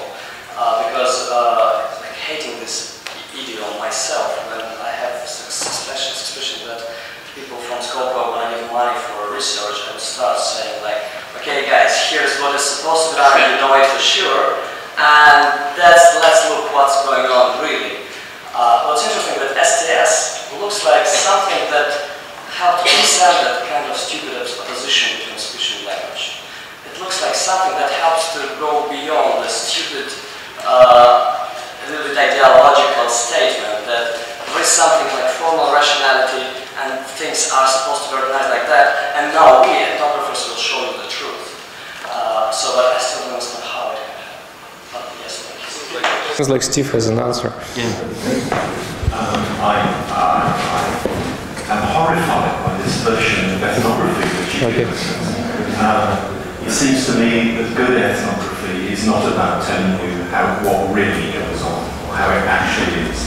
[SPEAKER 8] Uh, because uh, like hating this studio myself when I have suspicion, suspicion that people from Skolkovo, when I give money for research, would start saying like, okay guys, here's what is supposed to be done, you know it for sure, and that's, let's look what's going on really. Uh, what's interesting that STS looks like something that helped present that kind of stupid opposition between speech and language. It looks like something that helps to go beyond the stupid uh, little bit ideological statement that there is something like formal rationality and things are supposed to be organized like that, and now we, ethnographers, will show you the truth. Uh, so, but I still don't understand how it can happen. Yes, thank you.
[SPEAKER 2] Seems like Steve has an answer.
[SPEAKER 4] Um, I, I, I am horrified by this version of ethnography that you
[SPEAKER 2] Okay.
[SPEAKER 4] give us. Uh, it seems to me that good ethnography is not about telling you how, what really goes on, or how it actually is.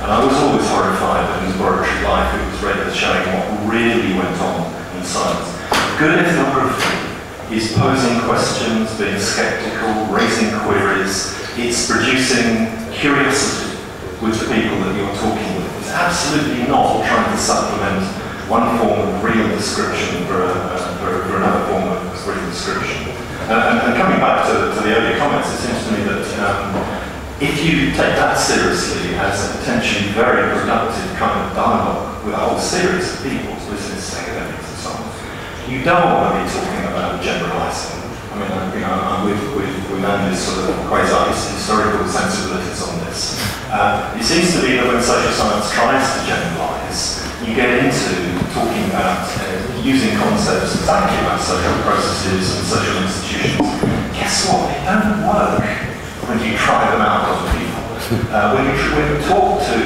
[SPEAKER 4] And I was always horrified that in laboratory life it was read as showing what really went on in science. Good ethnography is posing questions, being skeptical, raising queries. It's producing curiosity with the people that you're talking with. It's absolutely not trying to supplement one form of real description for, a, for, for another form of real description. Uh, and, and coming back to, to the earlier comments, it seems to me that um, if you take that seriously as a potentially very productive kind of dialogue with a whole series of people, business, academics and so on, you don't want to be talking about generalizing. I mean, you know, I'm with, with, with Andy's sort of quasi-historical sensibilities on this. Uh, it seems to be that when social science tries to generalize, you get into talking about uh, using concepts exactly about social processes and social institutions. Guess what? They don't work when you try them out on people. Uh, when, you, when you talk to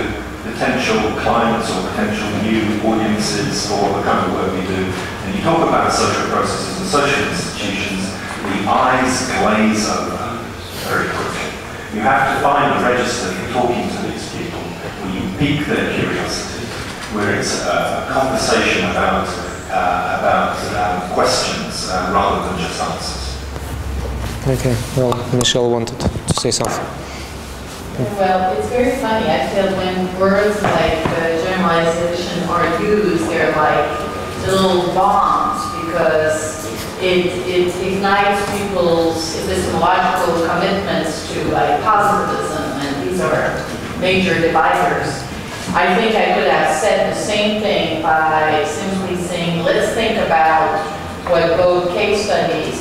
[SPEAKER 4] potential clients or potential new audiences for the kind of work we do, and you talk about social processes and social institutions, the eyes glaze over very quickly. You have to find a register for talking to these people where you pique their curiosity, where it's a, conversation about, uh, about um, questions uh, rather than just answers.
[SPEAKER 2] Okay, well, Michelle wanted to say something.
[SPEAKER 6] Well, it's very funny. I feel when words like uh, generalization are used, they're like little bombs because it, it ignites people's epistemological commitments to like positivism, and these are major dividers. I think I could have said the same thing by simply saying, let's think about what both case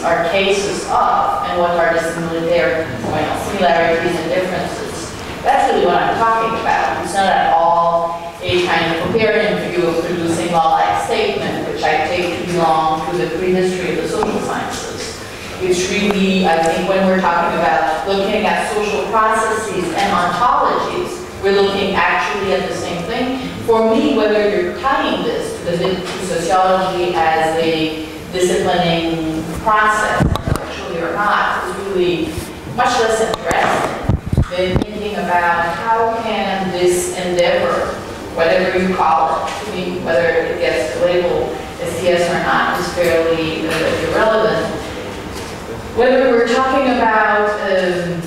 [SPEAKER 6] are cases of and what are the similarities and differences. That's really what I'm talking about. It's not at all a kind of Popperian view of producing law-like statement, which I take to belong to the prehistory of the social sciences. It's really, I think, when we're talking about looking at social processes and ontologies, we're looking actually at the same thing. For me, whether you're tying this to sociology as a disciplining process, intellectually or not, is really much less interesting than thinking about how can this endeavor, whatever you call it, whether it gets the label STS or not is fairly uh, irrelevant. Whether we're talking about um,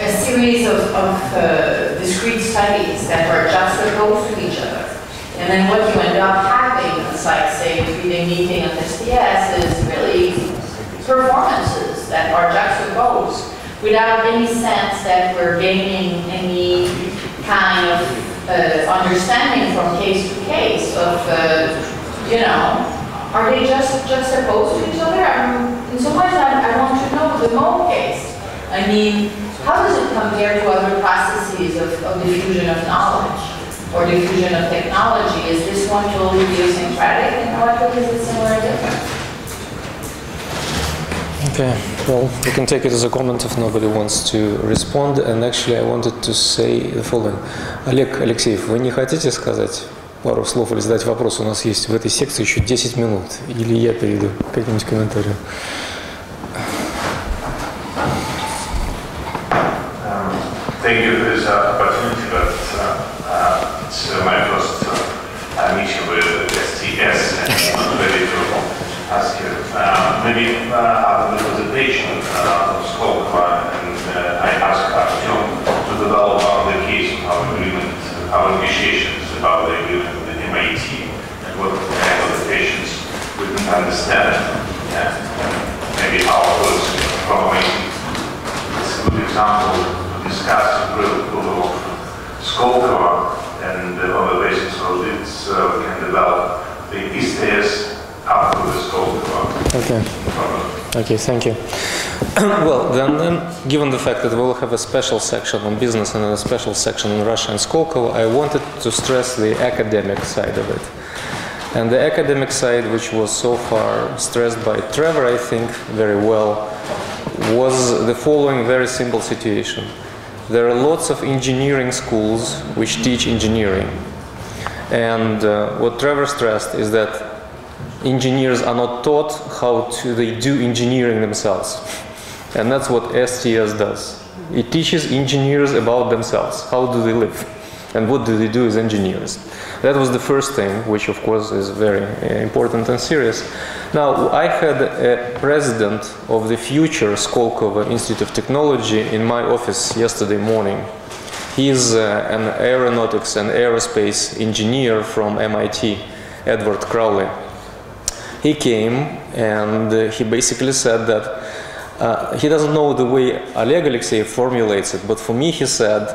[SPEAKER 6] a series of, of uh, discrete studies that are juxtaposed to each other. And then what you end up having, like, say, reading meeting of STS is really performances that are juxtaposed without any sense that we're gaining any kind of uh, understanding from case to case of, uh, you know, are they just juxtaposed to each other? Um, in some ways, I, I want to know the Moog case. I mean, how does it compare to other processes of, of diffusion of knowledge or diffusion of technology? Is this one totally idiosyncratic in what ways is it similar or different?
[SPEAKER 2] Okay, well, we can take it as a comment if nobody wants to respond. And actually, I wanted to say the following. Олег Алексеев, вы не хотите сказать пару слов или задать вопрос? У нас есть в этой секции еще 10 минут. Или я перейду к каким-нибудь комментариям.
[SPEAKER 9] Um, Thank you for this uh, opportunity, but uh, uh, it's uh, my first uh, meeting with STS, and I'm ready to ask you. Uh, Maybe uh, after the presentation uh, of Skolkovo, and uh, I asked Artyom to develop on the case of how agreement appreciations about the agreement with the MIT and what kind of limitations we didn't understand. And maybe how it was probably it's a good example to discuss the protocol of Skolkovo and on the basis of it uh, we can develop the STS up to the Skolkovo
[SPEAKER 2] Okay. Okay, thank you. [clears throat] well, then, then, given the fact that we'll have a special section on business and a special section on Russia and Skolkovo, I wanted to stress the academic side of it. And the academic side, which was so far stressed by Trevor, I think, very well, was the following very simple situation. There are lots of engineering schools which teach engineering. And uh, what Trevor stressed is that engineers are not taught how to they do engineering themselves. And that's what sts does. It teaches engineers about themselves. How do they live and what do they do as engineers? That was the first thing which of course is very uh, important and serious. Now i had a president of the future skolkovo institute of technology in my office yesterday morning. He's uh, an aeronautics and aerospace engineer from MIT, Edward Crawley. He came and uh, he basically said that uh, he doesn't know the way Oleg formulates it, but for me he said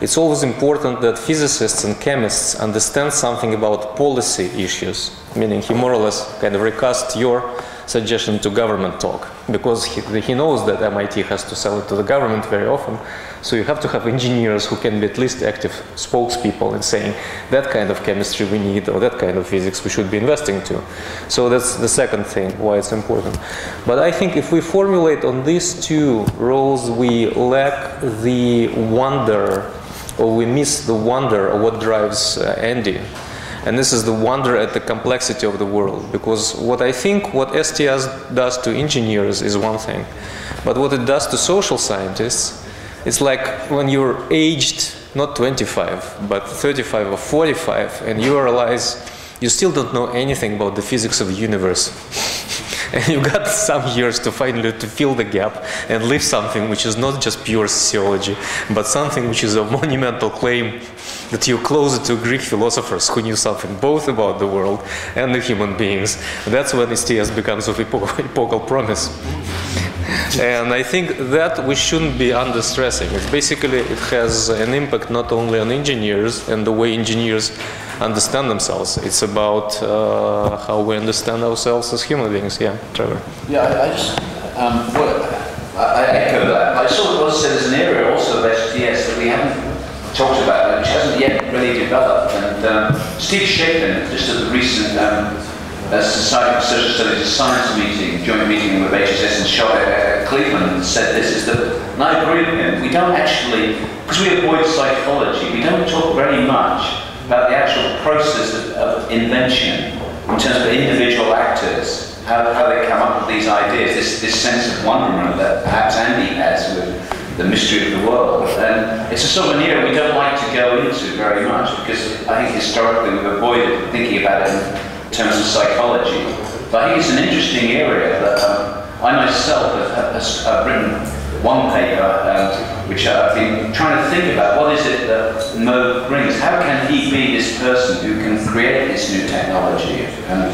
[SPEAKER 2] it's always important that physicists and chemists understand something about policy issues, meaning he more or less kind of recast your suggestion to government talk because he, he knows that MIT has to sell it to the government very often. So you have to have engineers who can be at least active spokespeople in saying that kind of chemistry we need or that kind of physics we should be investing to. So that's the second thing why it's important. But I think if we formulate on these two roles, we lack the wonder or we miss the wonder of what drives uh, Andy. And this is the wonder at the complexity of the world. Because what I think what STS does to engineers is one thing, but what it does to social scientists, it's like when you're aged not 25, but 35 or 45, and you realize you still don't know anything about the physics of the universe. [laughs] and [laughs] you've got some years to finally to fill the gap and leave something which is not just pure sociology, but something which is a [laughs] monumental claim that you're closer to Greek philosophers who knew something both about the world and the human beings. That's when STS becomes of [laughs] epochal promise. And I think that we shouldn't be under stressing. It's basically, it has an impact not only on engineers and the way engineers understand themselves. It's about uh, how we understand ourselves as human beings. Yeah, Trevor.
[SPEAKER 3] Yeah, I, I just, um, well, I, I echo that. I sort of to there's an area also of STS that we haven't talked about, which hasn't yet really developed. And um, Steve Shapin, just at recent um, uh, Society for Social Studies Science meeting, joint meeting with HSS and SHOT at Cleveland, said this is that, and I agree with him, we don't actually, because we avoid psychology, we don't talk very much about the actual process of, of invention in terms of individual actors, how, how they come up with these ideas, this, this sense of wonderment that perhaps Andy has with the mystery of the world. And it's a sort of an area we don't like to go into very much because I think historically we've avoided thinking about it in terms of psychology. But I think it's an interesting area that um, I myself have, have, have written one paper um, which I've been trying to think about what is it that Moog brings? How can he be this person who can create this new technology? And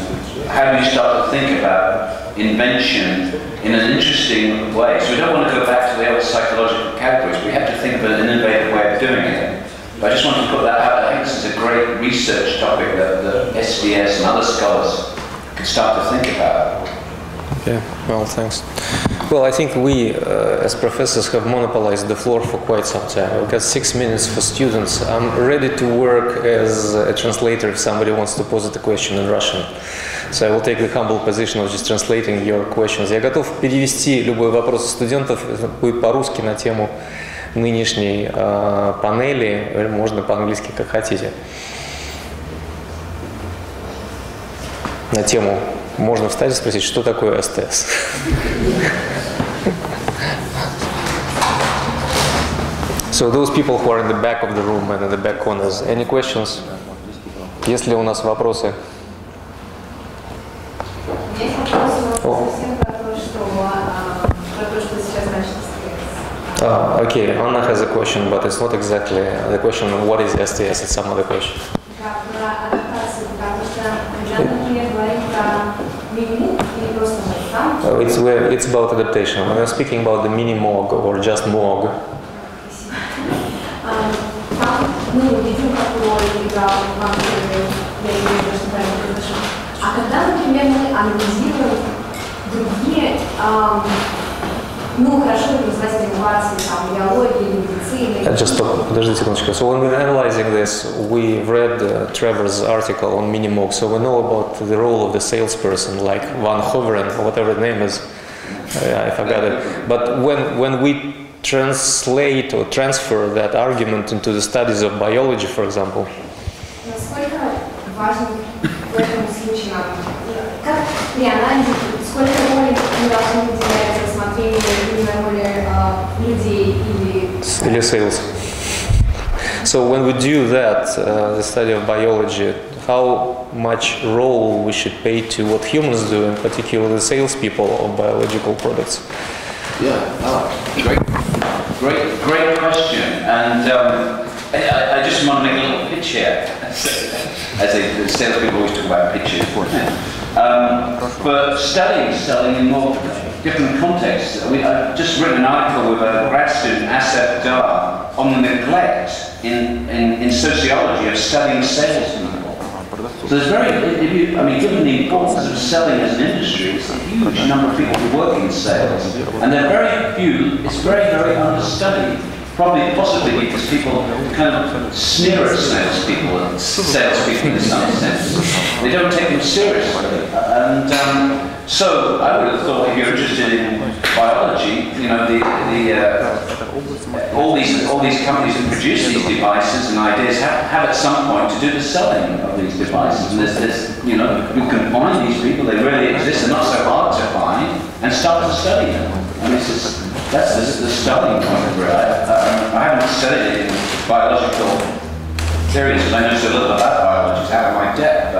[SPEAKER 3] how do you start to think about invention in an interesting way? So we don't want to go back to the old psychological categories. We have to think of an innovative way of doing it. But I just wanted to put that out. I think this is a great research topic that the STS and other scholars can start to think about.
[SPEAKER 2] Yeah, well, thanks. Well, I think we, uh, as professors, have monopolized the floor for quite some time. We've got six minutes for students. I'm ready to work as a translator if somebody wants to pose a question in Russian. So I will take the humble position of just translating your questions. Я готов перевести любой вопрос студентов, э, будет по-русски на тему нынешней э, панели, можно по-английски, как хотите. На тему можно встать и спросить, что такое СТС. So those people who are in the back of the room and in the back corners, any questions? Есть ли у нас вопросы?
[SPEAKER 6] Есть вопрос
[SPEAKER 2] Uh, okay, Anna has a question, but it's not exactly the question of what is STS, it's some other question. Uh, it's, where, it's about adaptation. When we're speaking about the mini Moog or just Moog.
[SPEAKER 10] А когда, например, мы анализируем другие, ну хорошо, называть
[SPEAKER 2] секундочку. So when we're analyzing this, we read uh, Trevor's article on Minimoog, so we know about the role of the salesperson, like Van Hoveren, or whatever the name is. Uh, I forgot it. But when, when we translate or transfer that argument into the studies of biology, for example.
[SPEAKER 10] Или
[SPEAKER 2] sales. So when we do that, uh, the study of biology, how much role we should pay to what humans do, in particular the salespeople of biological products?
[SPEAKER 3] Yeah, oh, great, great, great question. And um, I- I, I just want to make a little pitch here. [laughs] As they, the salespeople always talk about pitches. [laughs] Um, but studying selling in different contexts. I mean, I've just written an article with a grad student, Asaf Darr, on the neglect in, in, in sociology of studying salespeople. So there's very, if you, I mean, given the importance of selling as an industry, it's a huge number of people who work in sales, and they're very few, it's very, very understudied. Probably, possibly because people kind of sneer at salespeople and salespeople in some sense. They don't take them seriously. And um, so I would have thought if you're interested in biology, you know, the, the, uh, all these all these companies that produce these devices and ideas have, have at some point to do the selling of these devices. And there's, there's you know, you can find these people, they really exist, they're not so hard to find, and start to study them. I mean, it's just, that's this is the starting point of. I, I, I haven't studied it in biological theories, because I know so little about biology, out of my depth,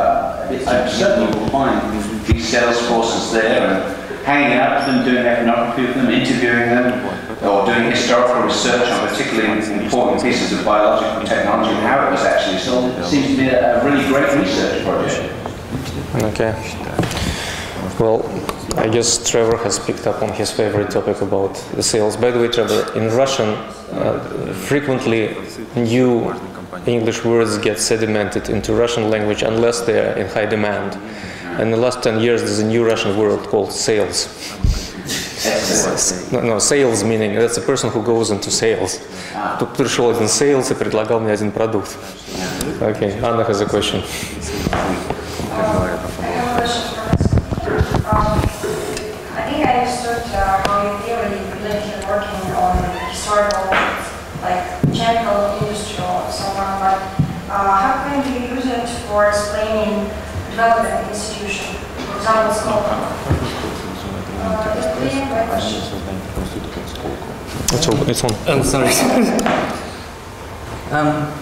[SPEAKER 3] I certainly will find these sales forces there and hanging out with them, doing ethnography with them, interviewing them, or doing historical research on particularly important pieces of biological technology and how it was actually sold. It seems to be a, a really great research project.
[SPEAKER 2] Okay. Well, I guess Trevor has picked up on his favorite topic about the sales. By the way, Trevor, in Russian, uh, frequently new English words get sedimented into Russian language unless they are in high demand. And in the last 10 years, there's a new Russian word called sales. No, no, sales meaning that's a person who goes into sales. Тут пришел один sales и предлагал мне один продукт. Okay, Anna has a question.
[SPEAKER 11] I have a question for us. Um, I think I understood uh, how you theory lately working on historical, like chemical how can you use it for explaining development institution? For example, Scotland. Uh, is it clear my question?
[SPEAKER 2] It's, all, it's on.
[SPEAKER 1] Oh, sorry. um,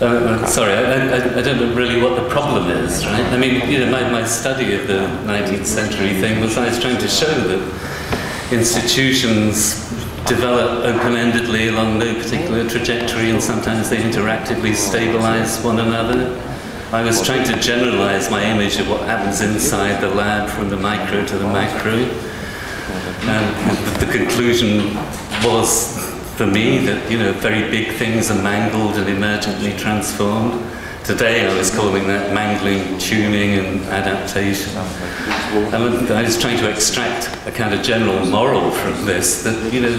[SPEAKER 1] uh, uh, sorry, I, I, I don't know really what the problem is, right? I mean, you know, my, my study of the 19th century thing was I was trying to show that institutions develop open-endedly along no particular trajectory and sometimes they interactively stabilize one another. I was trying to generalize my image of what happens inside the lab from the micro to the macro. And the, conclusion was for me that you know very big things are mangled and emergently transformed. Today I was calling that mangling, tuning and adaptation. And I was trying to extract a kind of general moral from this that you know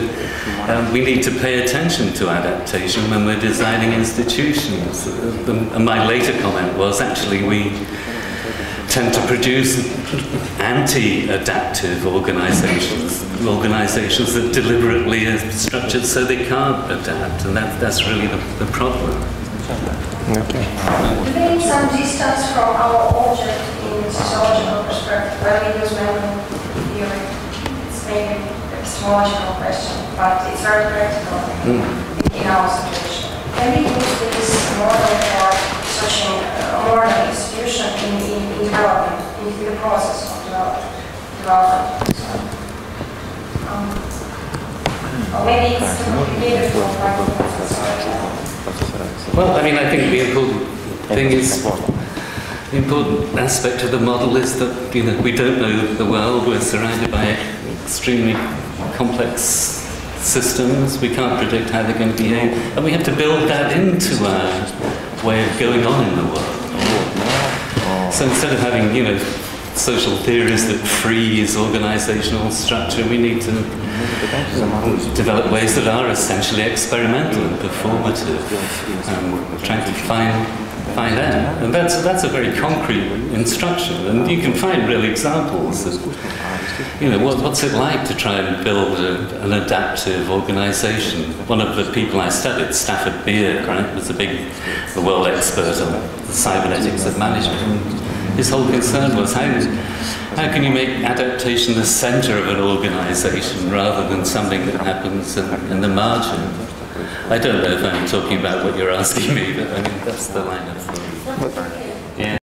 [SPEAKER 1] um, we need to pay attention to adaptation when we're designing institutions. And my later comment was actually we tend to produce anti-adaptive organizations, organizations that deliberately are structured so they can't adapt, and that, that's really the, the problem.
[SPEAKER 2] Okay.
[SPEAKER 11] Need some distance from our object in sociological perspective when we use memory theory? It's maybe an epistemological question, but it's very practical in our situation. Can we use this model for searching a modern institution in, in, in development, in the process of development? profit. Um, or maybe it's private investors.
[SPEAKER 1] Well, I mean, I think the important thing is, the important aspect of the model is that, you know, we don't know the world, we're surrounded by extremely complex systems, we can't predict how they're going to behave, and we have to build that into our way of going on in the world. Oh, so instead of having, you know, social theories that freeze organizational structure, we need to develop ways that are essentially experimental and performative, um, trying to find find out. And that's that's a very concrete instruction, and you can find real examples of, you know, what, what's it like to try and build a, an adaptive organization. One of the people I studied, Stafford Beer, right, was a big, the world expert on the cybernetics of management. His whole concern was how, how can you make adaptation the center of an organization rather than something that happens in, in the margin? I don't know if I'm talking about what you're asking me, but I mean, that's the line of thought. Yeah.